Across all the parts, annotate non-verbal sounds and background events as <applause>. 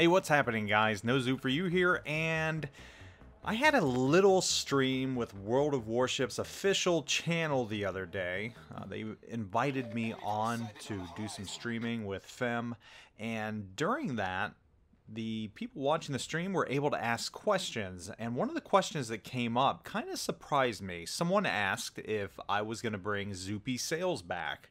Hey, what's happening, guys? No Zoup for you here, and I had a little stream with World of Warship's official channel the other day. Uh, they invited me on to do some streaming with Fem, and during that, the people watching the stream were able to ask questions, and one of the questions that came up kind of surprised me. Someone asked if I was going to bring Zoupy Sails back,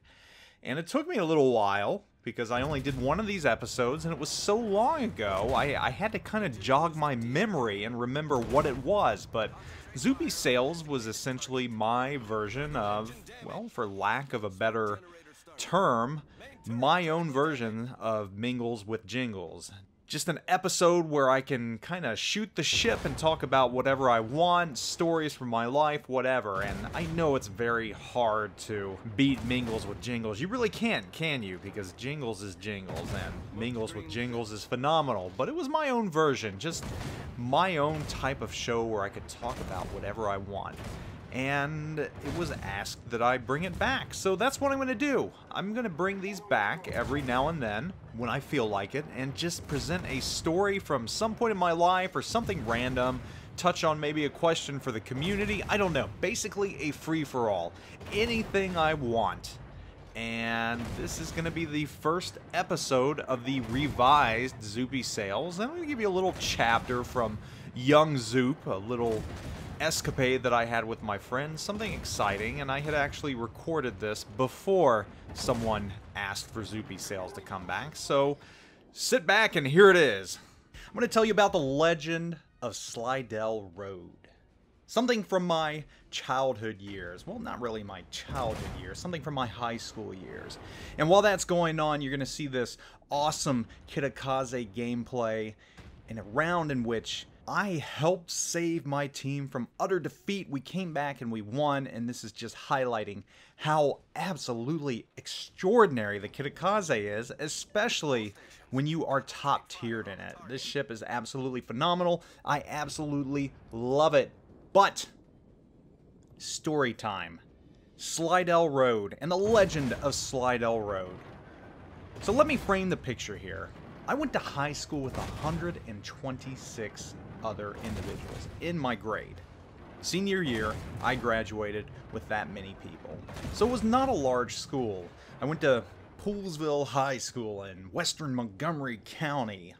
and it took me a little while because I only did one of these episodes and it was so long ago, I, I had to kind of jog my memory and remember what it was. But Zoupy Sails was essentially my version of, well, for lack of a better term, my own version of Mingles with Jingles just an episode where I can kind of shoot the ship and talk about whatever I want, stories from my life, whatever. And I know it's very hard to beat Mingles with Jingles. You really can't, can you? Because Jingles is Jingles and Mingles with Jingles is phenomenal. But it was my own version, just my own type of show where I could talk about whatever I want and it was asked that I bring it back. So that's what I'm going to do. I'm going to bring these back every now and then when I feel like it and just present a story from some point in my life or something random, touch on maybe a question for the community. I don't know. Basically, a free for all. Anything I want. And this is going to be the first episode of the revised Zoupy sails. I'm going to give you a little chapter from Young Zoup, a little escapade that I had with my friends, something exciting, and I had actually recorded this before someone asked for Zoupy Sails to come back, so sit back and here it is. I'm going to tell you about the legend of Slidell Road. Something from my childhood years. Well, not really my childhood years, something from my high school years. And while that's going on, you're going to see this awesome Kitakaze gameplay in a round in which I helped save my team from utter defeat. We came back and we won, and this is just highlighting how absolutely extraordinary the Kitakaze is, especially when you are top tiered in it. This ship is absolutely phenomenal. I absolutely love it. But, story time. Slidell Road and the legend of Slidell Road. So let me frame the picture here. I went to high school with 126 other individuals in my grade. Senior year, I graduated with that many people. So it was not a large school. I went to Poolesville High School in western Montgomery County.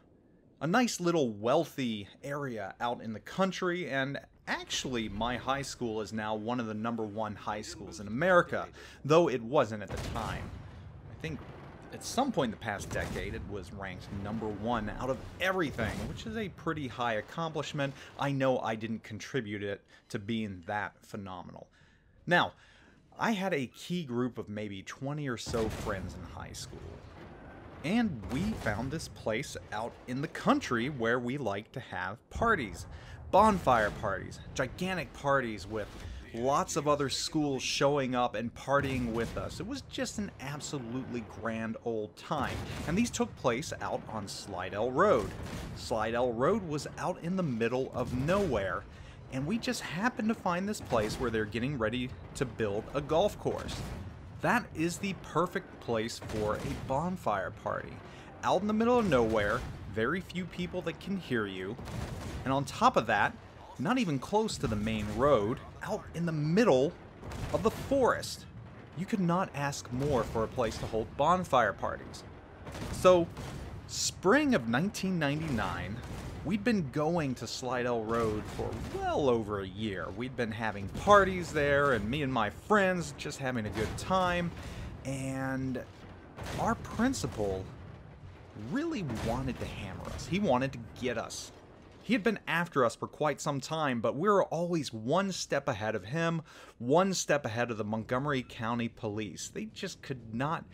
A nice little wealthy area out in the country, and actually, my high school is now one of the number one high schools in America, though it wasn't at the time. I think at some point in the past decade, it was ranked number one out of everything, which is a pretty high accomplishment. I know I didn't contribute it to being that phenomenal. Now, I had a key group of maybe 20 or so friends in high school. And we found this place out in the country where we like to have parties. Bonfire parties, gigantic parties with lots of other schools showing up and partying with us. It was just an absolutely grand old time. And these took place out on Slidell Road. Slidell Road was out in the middle of nowhere. And we just happened to find this place where they're getting ready to build a golf course. That is the perfect place for a bonfire party. Out in the middle of nowhere, very few people that can hear you. And on top of that, not even close to the main road, out in the middle of the forest. You could not ask more for a place to hold bonfire parties. So, spring of 1999, we'd been going to Slidell Road for well over a year. We'd been having parties there, and me and my friends just having a good time. And our principal really wanted to hammer us. He wanted to get us he had been after us for quite some time, but we were always one step ahead of him, one step ahead of the Montgomery County Police. They just could not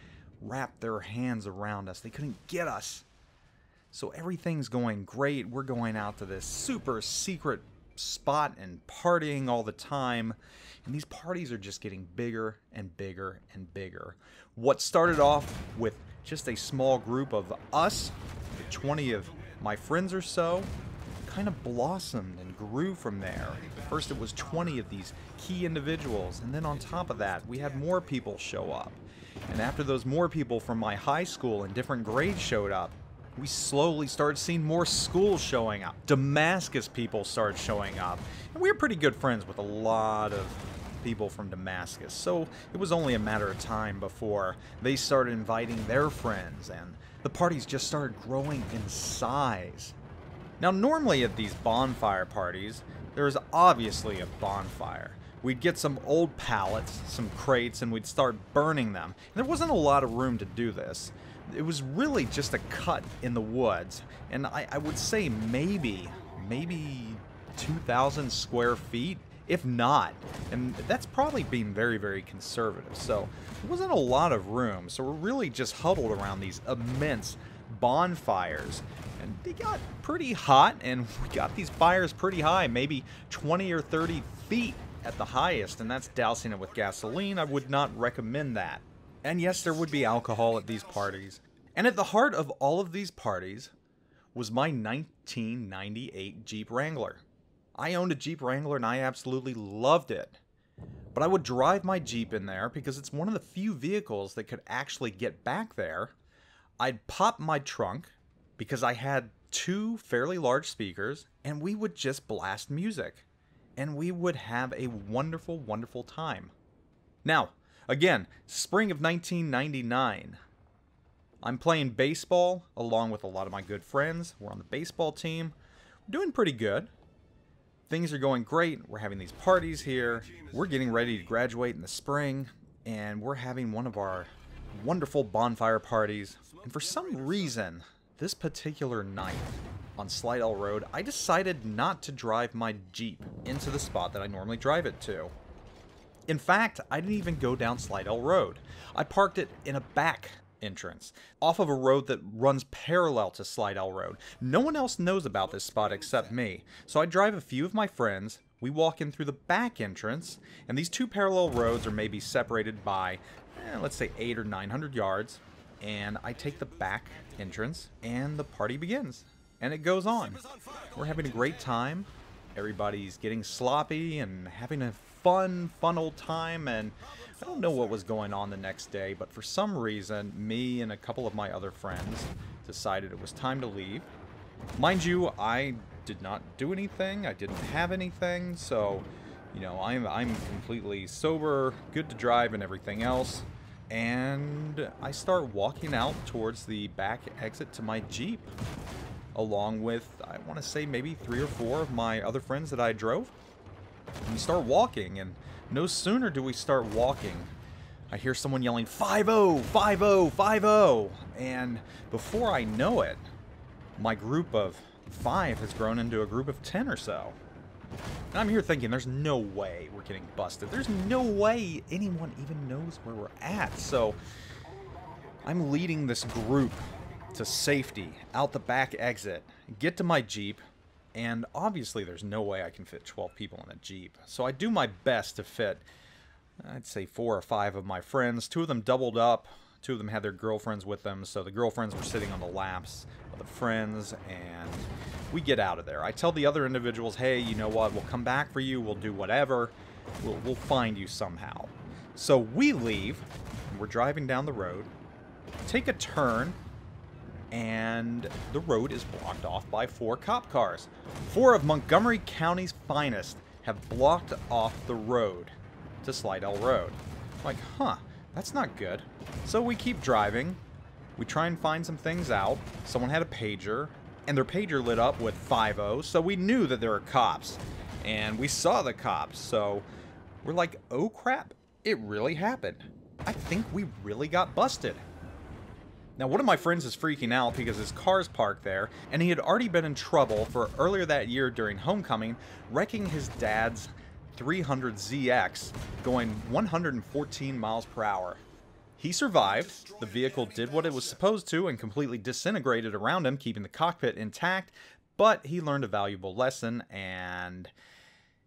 wrap their hands around us. They couldn't get us. So everything's going great. We're going out to this super secret spot and partying all the time. And these parties are just getting bigger and bigger and bigger. What started off with just a small group of us, 20 of my friends or so, kind of blossomed and grew from there. First, it was 20 of these key individuals, and then on top of that, we had more people show up. And after those more people from my high school and different grades showed up, we slowly started seeing more schools showing up. Damascus people started showing up. And we were pretty good friends with a lot of people from Damascus, so it was only a matter of time before they started inviting their friends, and the parties just started growing in size. Now, normally at these bonfire parties, there is obviously a bonfire. We'd get some old pallets, some crates, and we'd start burning them. And there wasn't a lot of room to do this. It was really just a cut in the woods, and I, I would say maybe, maybe 2,000 square feet if not. And that's probably being very, very conservative. So there wasn't a lot of room. So we're really just huddled around these immense bonfires. And they got pretty hot, and <laughs> we got these fires pretty high, maybe 20 or 30 feet at the highest, and that's dousing it with gasoline. I would not recommend that. And yes, there would be alcohol at these parties. And at the heart of all of these parties was my 1998 Jeep Wrangler. I owned a Jeep Wrangler and I absolutely loved it. But I would drive my Jeep in there because it's one of the few vehicles that could actually get back there. I'd pop my trunk because I had two fairly large speakers and we would just blast music. And we would have a wonderful, wonderful time. Now, again, spring of 1999. I'm playing baseball along with a lot of my good friends. We're on the baseball team. We're doing pretty good things are going great. We're having these parties here. We're getting ready to graduate in the spring, and we're having one of our wonderful bonfire parties. And for some reason, this particular night on Slidell Road, I decided not to drive my Jeep into the spot that I normally drive it to. In fact, I didn't even go down Slidell Road. I parked it in a back entrance off of a road that runs parallel to Slidell Road. No one else knows about this spot except me, so I drive a few of my friends. We walk in through the back entrance, and these two parallel roads are maybe separated by, eh, let's say, eight or nine hundred yards. And I take the back entrance, and the party begins. And it goes on. We're having a great time. Everybody's getting sloppy and having a fun, fun old time. And I don't know what was going on the next day, but for some reason, me and a couple of my other friends decided it was time to leave. Mind you, I did not do anything. I didn't have anything, so you know, I'm I'm completely sober, good to drive and everything else. And I start walking out towards the back exit to my Jeep along with I want to say maybe 3 or 4 of my other friends that I drove. And we start walking and no sooner do we start walking, I hear someone yelling, 5-0, 5-0, 5-0. And before I know it, my group of five has grown into a group of 10 or so. And I'm here thinking, there's no way we're getting busted. There's no way anyone even knows where we're at. So I'm leading this group to safety, out the back exit, get to my Jeep, and obviously there's no way I can fit 12 people in a Jeep. So I do my best to fit, I'd say four or five of my friends. Two of them doubled up. Two of them had their girlfriends with them, so the girlfriends were sitting on the laps of the friends, and we get out of there. I tell the other individuals, hey, you know what, we'll come back for you, we'll do whatever, we'll, we'll find you somehow. So we leave, and we're driving down the road, take a turn, and the road is blocked off by four cop cars. Four of Montgomery County's finest have blocked off the road to Slidell Road. I'm Like, huh, that's not good. So we keep driving. We try and find some things out. Someone had a pager, and their pager lit up with 5 so we knew that there were cops. And we saw the cops, so we're like, oh crap, it really happened. I think we really got busted. Now, one of my friends is freaking out because his car's parked there, and he had already been in trouble for earlier that year during homecoming, wrecking his dad's 300ZX going 114 miles per hour. He survived, the vehicle did what it was supposed to and completely disintegrated around him, keeping the cockpit intact, but he learned a valuable lesson, and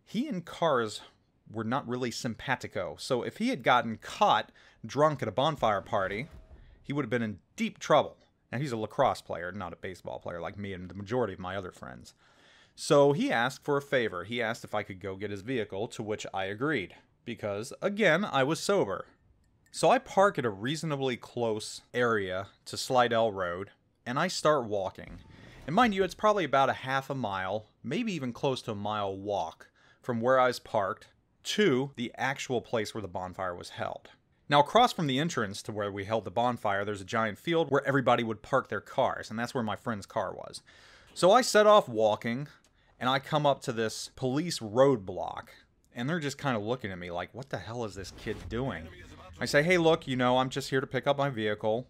he and cars were not really simpatico. So if he had gotten caught drunk at a bonfire party, he would have been in deep trouble. Now, he's a lacrosse player, not a baseball player like me and the majority of my other friends. So he asked for a favor. He asked if I could go get his vehicle, to which I agreed, because, again, I was sober. So I park at a reasonably close area to Slidell Road, and I start walking. And mind you, it's probably about a half a mile, maybe even close to a mile walk from where I was parked to the actual place where the bonfire was held. Now, across from the entrance to where we held the bonfire, there's a giant field where everybody would park their cars, and that's where my friend's car was. So I set off walking, and I come up to this police roadblock, and they're just kind of looking at me like, what the hell is this kid doing? I say, hey, look, you know, I'm just here to pick up my vehicle.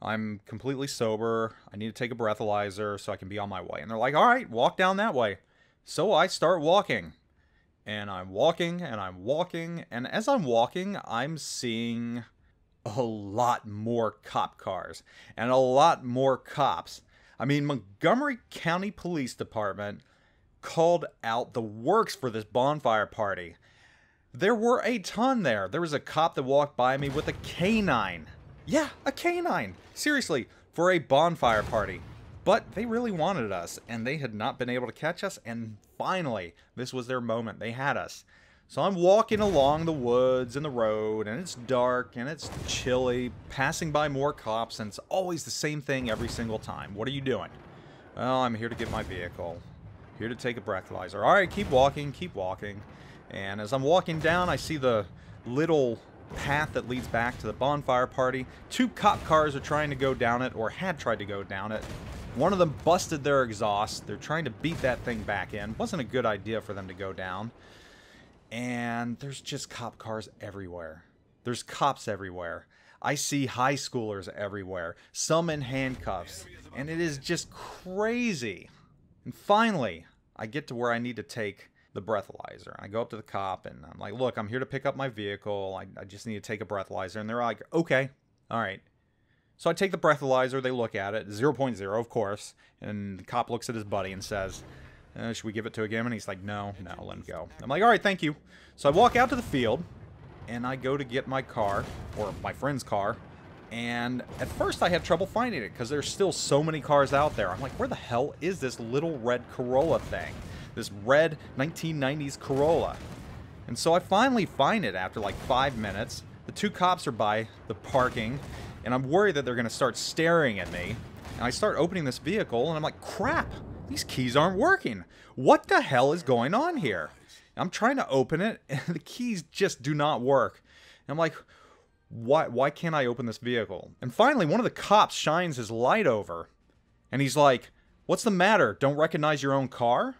I'm completely sober. I need to take a breathalyzer so I can be on my way. And they're like, all right, walk down that way. So I start walking. And I'm walking and I'm walking. And as I'm walking, I'm seeing a lot more cop cars and a lot more cops. I mean, Montgomery County Police Department called out the works for this bonfire party. There were a ton there. There was a cop that walked by me with a canine yeah, a canine. Seriously, for a bonfire party. But they really wanted us, and they had not been able to catch us, and finally, this was their moment. They had us. So I'm walking along the woods and the road, and it's dark and it's chilly, passing by more cops, and it's always the same thing every single time. What are you doing? Well, I'm here to get my vehicle. Here to take a breathalyzer. All right, keep walking, keep walking. And as I'm walking down, I see the little path that leads back to the bonfire party. Two cop cars are trying to go down it, or had tried to go down it. One of them busted their exhaust. They're trying to beat that thing back in. Wasn't a good idea for them to go down. And there's just cop cars everywhere. There's cops everywhere. I see high schoolers everywhere, some in handcuffs, and it is just crazy. And finally, I get to where I need to take the breathalyzer. I go up to the cop and I'm like, look, I'm here to pick up my vehicle. I, I just need to take a breathalyzer. And they're like, okay, all right. So I take the breathalyzer. They look at it, 0.0, of course. And the cop looks at his buddy and says, uh, should we give it to him? And he's like, no, no, let him go. I'm like, all right, thank you. So I walk out to the field and I go to get my car, or my friend's car. And at first I had trouble finding it because there's still so many cars out there. I'm like, where the hell is this little red Corolla thing? this red 1990s Corolla. And so I finally find it after like five minutes. The two cops are by the parking, and I'm worried that they're going to start staring at me. And I start opening this vehicle, and I'm like, crap, these keys aren't working. What the hell is going on here? I'm trying to open it, <laughs> and the keys just do not work. And I'm like, why, why can't I open this vehicle? And finally, one of the cops shines his light over, and he's like, what's the matter? Don't recognize your own car?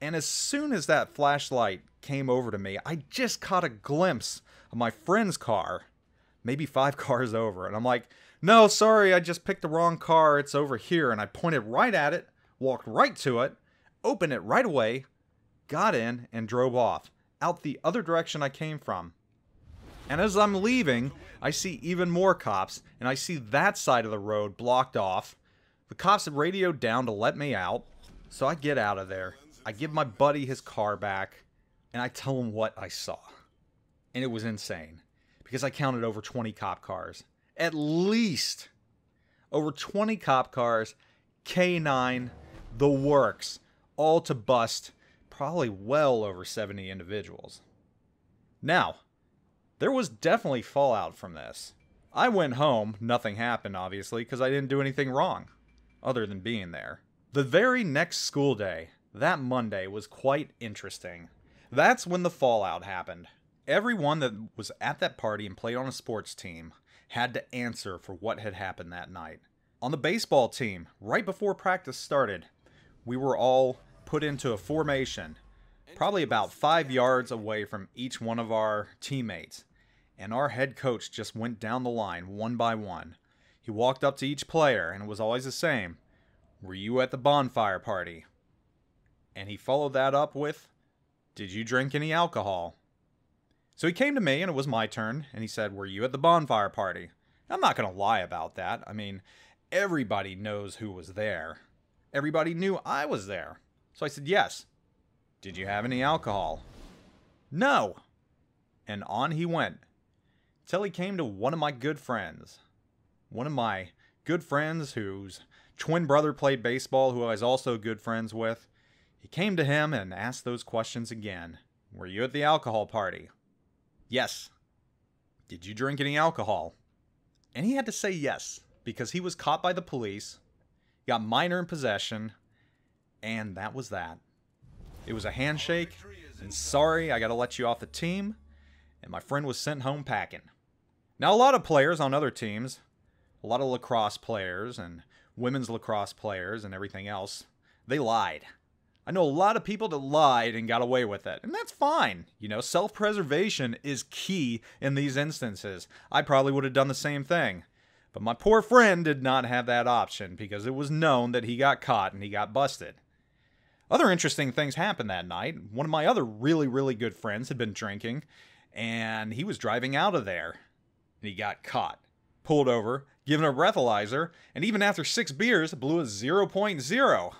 And as soon as that flashlight came over to me, I just caught a glimpse of my friend's car, maybe five <laughs> cars over. And I'm like, no, sorry, I just picked the wrong car. It's over here. And I pointed right at it, walked right to it, opened it right away, got in, and drove off, out the other direction I came from. And as I'm leaving, I see even more cops, and I see that side of the road blocked off. The cops had radioed down to let me out, so I get out of there. I give my buddy his car back and I tell him what I saw. And it was insane because I counted over 20 cop cars. At least over 20 cop cars, K9, the works, all to bust probably well over 70 individuals. Now, there was definitely fallout from this. I went home, nothing happened obviously because I didn't do anything wrong other than being there. The very next school day, that Monday was quite interesting. That's when the fallout happened. Everyone that was at that party and played on a sports team had to answer for what had happened that night. On the baseball team, right before practice started, we were all put into a formation, probably about five yards away from each one of our teammates. And our head coach just went down the line one by one. He walked up to each player, and it was always the same Were you at the bonfire party? And he followed that up with, Did you drink any alcohol? So he came to me and it was my turn, and he said, Were you at the bonfire party? I'm not going to lie about that. I mean, everybody knows who was there. Everybody knew I was there. So I said, Yes. Did you have any alcohol? No. And on he went. Till he came to one of my good friends. One of my good friends whose twin brother played baseball, who I was also good friends with. He came to him and asked those questions again. Were you at the alcohol party? Yes. Did you drink any alcohol? And he had to say yes, because he was caught by the police got minor in possession, and that was that. It was a handshake, and sorry, I got to let you off the team, and my friend was sent home packing. Now, a lot of players on other teams, a lot of lacrosse players and women's lacrosse players and everything else, they lied. I know a lot of people that lied and got away with it, and that's fine. You know, self preservation is key in these instances. I probably would have done the same thing. But my poor friend did not have that option because it was known that he got caught and he got busted. Other interesting things happened that night. One of my other really, really good friends had been drinking, and he was driving out of there. And he got caught, pulled over, given a breathalyzer, and even after six beers, blew a 0.0.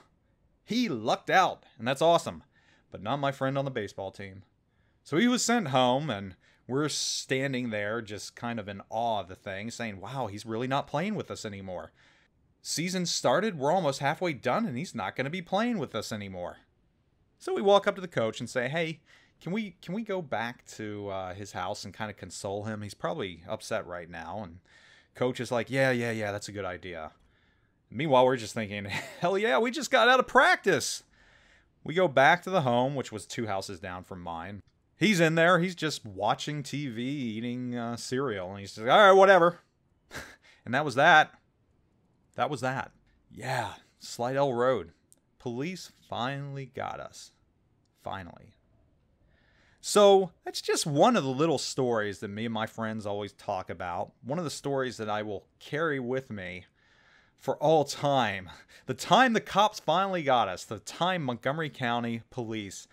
He lucked out, and that's awesome, but not my friend on the baseball team. So he was sent home, and we're standing there just kind of in awe of the thing, saying, wow, he's really not playing with us anymore. Season started, we're almost halfway done, and he's not going to be playing with us anymore. So we walk up to the coach and say, hey, can we can we go back to uh, his house and kind of console him? He's probably upset right now. And coach is like, yeah, yeah, yeah, that's a good idea. Meanwhile, we're just thinking, <laughs> hell yeah, we just got out of practice. We go back to the home, which was two houses down from mine. He's in there. He's just watching TV, eating uh, cereal. And he's like, all right, whatever. <laughs> and that was that. That was that. Yeah, Slidell Road. Police finally got us. Finally. So that's just one of the little stories that me and my friends always talk about. One of the stories that I will carry with me for all time. The time the cops finally got us, the time Montgomery County Police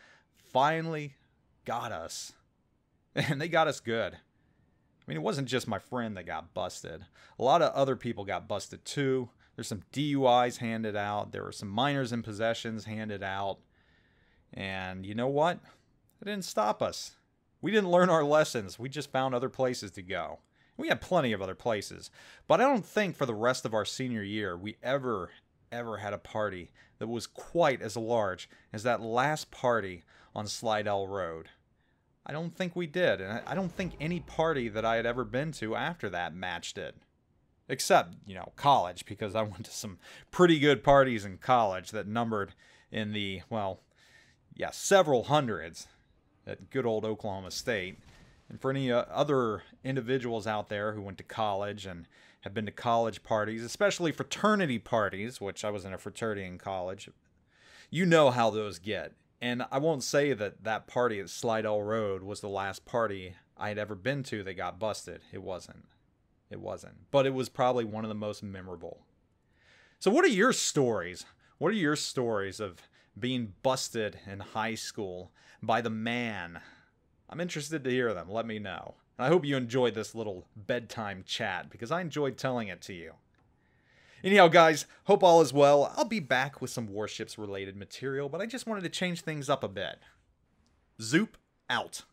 finally got us. <laughs> And they got us good. I mean, it wasn't just my friend that got busted. A lot of other people got busted too. There's some DUIs handed out. There were some minors in possessions handed out. And you know what? It didn't stop us. We didn't learn our lessons. We just found other places to go. We had plenty of other places. But I don't think for the rest of our senior year we ever, ever had a party that was quite as large as that last party on Slidell Road. I don't think we did, and I don't think any party that I had ever been to after that matched it. Except, you know, college, because I <laughs> went to some pretty good parties in college that numbered in the, well, yeah, several hundreds at good old Oklahoma State. And for any uh, other individuals out there who went to college and have been to college parties, especially fraternity parties, which I was in a fraternity in college, you know how those get. And I won't say that that party at Slidell Road was the last party I had ever been to that got busted. It wasn't. It wasn't. But it was probably one of the most memorable. So, what are your stories? What are your stories of being busted in high school by the man I'm interested to hear them. Let me know. I hope you enjoyed this little bedtime chat because I enjoyed telling it to you. Anyhow, guys, hope all is well. I'll be back with some warships related material, but I just wanted to change things up a bit. Zoup out.